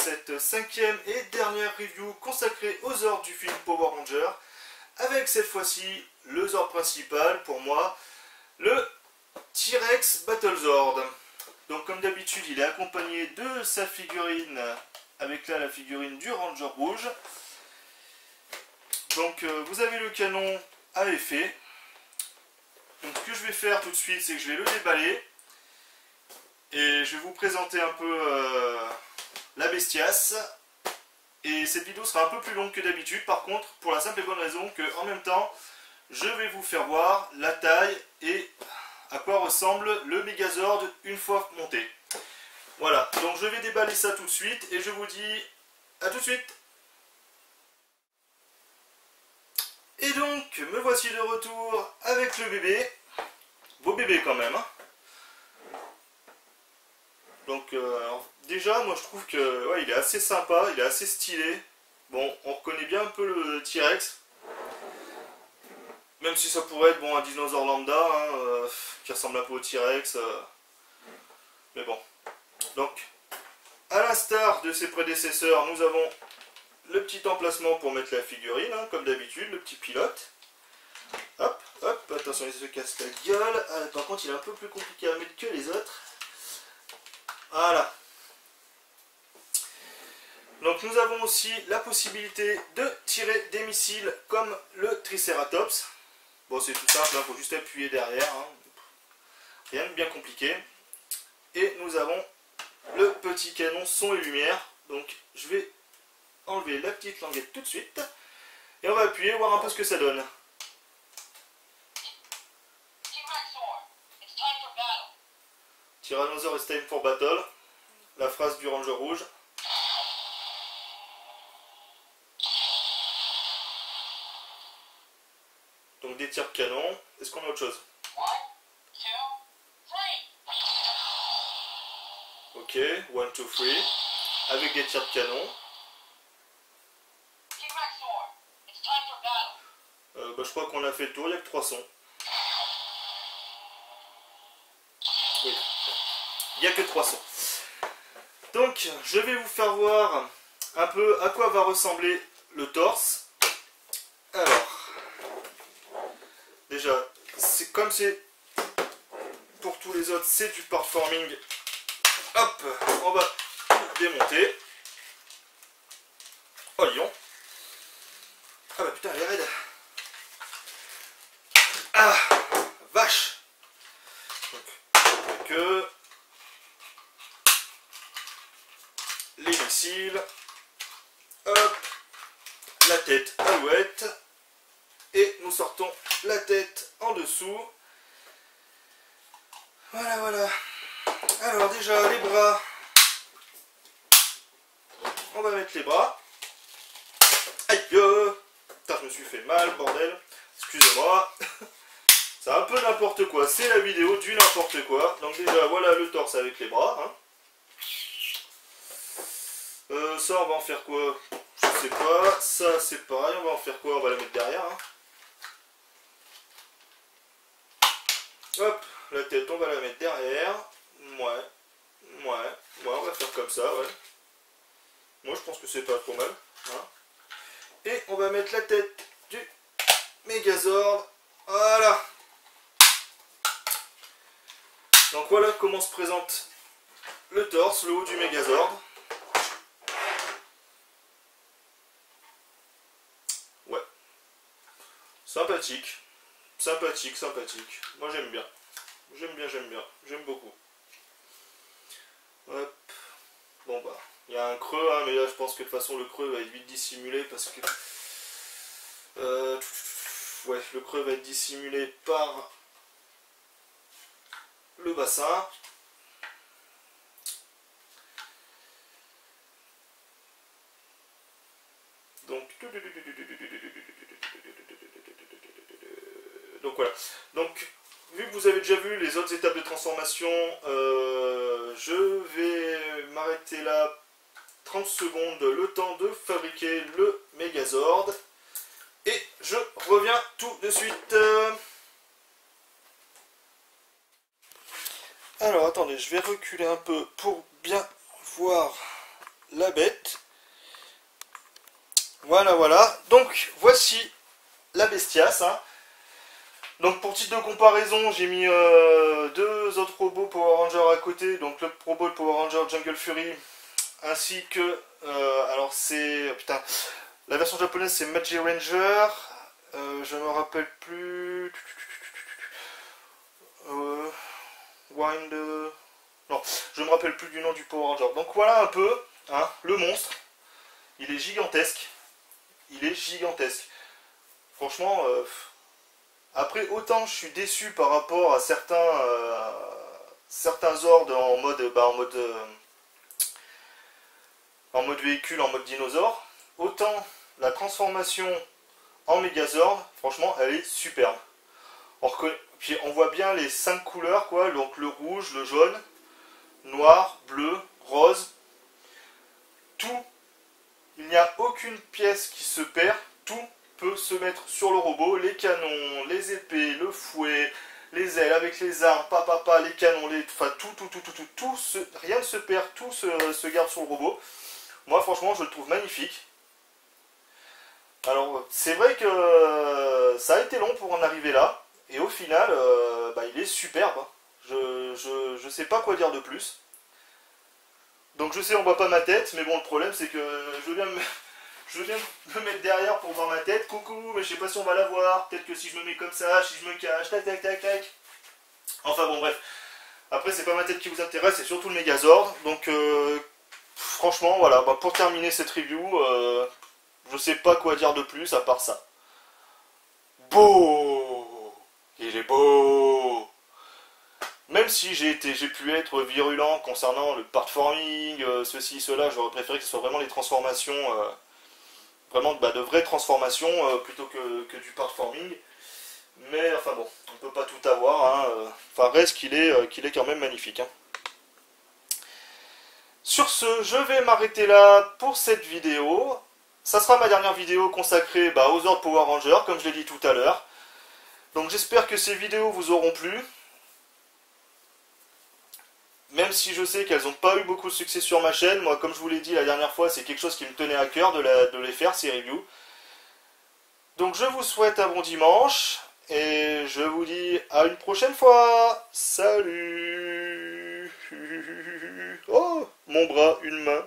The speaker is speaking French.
cette cinquième et dernière review consacrée aux ordres du film Power Ranger, avec cette fois-ci le Zord principal pour moi, le T-Rex Battlezord. Donc comme d'habitude, il est accompagné de sa figurine, avec là la figurine du Ranger rouge. Donc euh, vous avez le canon à effet. Donc ce que je vais faire tout de suite, c'est que je vais le déballer. Et je vais vous présenter un peu euh, la bestiace. Et cette vidéo sera un peu plus longue que d'habitude, par contre, pour la simple et bonne raison que en même temps, je vais vous faire voir la taille et à quoi ressemble le Megazord une fois monté. Voilà, donc je vais déballer ça tout de suite et je vous dis à tout de suite. Et donc, me voici de retour avec le bébé. Beau bébé quand même. Hein. Donc, euh, déjà, moi je trouve que ouais, il est assez sympa, il est assez stylé. Bon, on reconnaît bien un peu le T-Rex. Même si ça pourrait être bon un dinosaure lambda, hein, euh, qui ressemble un peu au T-Rex. Euh. mais bon. Donc, à l'instar de ses prédécesseurs, nous avons le petit emplacement pour mettre la figurine, hein, comme d'habitude, le petit pilote. Hop, hop, attention, il se casse la gueule. Ah, par contre, il est un peu plus compliqué à mettre que les autres. Voilà. Donc nous avons aussi la possibilité de tirer des missiles comme le Triceratops. Bon, c'est tout simple, il hein, faut juste appuyer derrière. Hein. Rien de bien compliqué. Et nous avons le petit canon son et lumière. Donc je vais enlever la petite languette tout de suite. Et on va appuyer, voir un peu ce que ça donne. Tyrannosaur is time for battle. La phrase du ranger rouge. Donc des tirs de canon. Est-ce qu'on a autre chose Ok, 1, 2, 3. Avec des tirs de canon. Euh, bah, je crois qu'on a fait le tour, il n'y a que 3 sons. Il n'y a que 3 sons. Donc, je vais vous faire voir un peu à quoi va ressembler le torse. Alors, déjà, c'est comme c'est pour tous les autres, c'est du performing. Hop, on va démonter. Oh, lion. Ah bah putain, elle est raide. Ah, vache. Donc, que les missiles. Hop, la tête alouette. Et nous sortons la tête en dessous. Voilà, voilà. Alors déjà, les bras. On va mettre les bras. Aïe Putain, je me suis fait mal, bordel. Excusez-moi. C'est un peu n'importe quoi. C'est la vidéo du n'importe quoi. Donc déjà, voilà le torse avec les bras. Hein. Euh, ça, on va en faire quoi? Je sais pas. Ça, c'est pareil. On va en faire quoi? On va la mettre derrière. Hein. Hop, la tête, on va la mettre derrière. Ouais, ouais, ouais, on va faire comme ça, ouais. Moi, je pense que c'est pas trop mal. Hein. Et on va mettre la tête du Megazord. Voilà. Donc voilà comment se présente le torse, le haut du Megazord. Sympathique. Sympathique, sympathique. Moi j'aime bien. J'aime bien, j'aime bien. J'aime beaucoup. Hop. Bon bah, il y a un creux, hein, mais là je pense que de toute façon le creux va être vite dissimulé parce que... Euh, ouais, le creux va être dissimulé par le bassin. Donc, donc voilà. Donc, vu que vous avez déjà vu les autres étapes de transformation, euh, je vais m'arrêter là 30 secondes, le temps de fabriquer le Megazord. Et je reviens tout de suite. Alors attendez, je vais reculer un peu pour bien voir la bête. Voilà, voilà. Donc, voici la bestiace. Hein. Donc, pour titre de comparaison, j'ai mis euh, deux autres robots Power Rangers à côté. Donc, le robot Power Ranger Jungle Fury, ainsi que... Euh, alors, c'est... Putain, la version japonaise, c'est Magi Ranger. Euh, je me rappelle plus... Wind... Non, je me rappelle plus du nom du Power Ranger. Donc, voilà un peu, hein, le monstre. Il est gigantesque il est gigantesque. Franchement, après, autant je suis déçu par rapport à certains, euh, certains ordres en mode, bah, en, mode, euh, en mode véhicule, en mode dinosaure, autant la transformation en Megazord, franchement, elle est superbe. On, puis on voit bien les cinq couleurs, quoi, donc le rouge, le jaune, noir, bleu, rose, tout il n'y a aucune pièce qui se perd, tout peut se mettre sur le robot, les canons, les épées, le fouet, les ailes avec les armes, papa, papa, les canons, les, enfin tout, tout, tout, tout, tout, rien ne se perd, tout se, garde sur le robot. Moi franchement je le trouve magnifique. Alors c'est vrai que euh, ça a été long pour en arriver là, et au final euh, bah, il est superbe. Hein. Je, je, sais pas quoi dire de plus. Donc je sais, on voit pas ma tête, mais bon, le problème c'est que je viens, me... je viens me mettre derrière pour voir ma tête. Coucou, mais je sais pas si on va la voir. Peut-être que si je me mets comme ça, si je me cache, tac, tac, tac, tac. Enfin bon, bref. Après, c'est pas ma tête qui vous intéresse, c'est surtout le Megazord. Donc, euh, franchement, voilà, bah, pour terminer cette review, euh, je sais pas quoi dire de plus à part ça. Beau Il est beau même si j'ai pu être virulent concernant le part forming, euh, ceci, cela, j'aurais préféré que ce soit vraiment des transformations, euh, vraiment bah, de vraies transformations euh, plutôt que, du part forming. Mais enfin bon, on ne peut pas tout avoir. Hein, enfin reste qu'il est, qu'il est quand même magnifique. Hein. Sur ce, je vais m'arrêter là pour cette vidéo. Ça sera ma dernière vidéo consacrée bah, aux Power Rangers, comme je l'ai dit tout à l'heure. Donc j'espère que ces vidéos vous auront plu même si je sais qu'elles n'ont pas eu beaucoup de succès sur ma chaîne, moi comme je vous l'ai dit la dernière fois, c'est quelque chose qui me tenait à cœur de, les faire, ces reviews. Donc je vous souhaite un bon dimanche, et je vous dis à une prochaine fois. Salut Oh Mon bras, une main,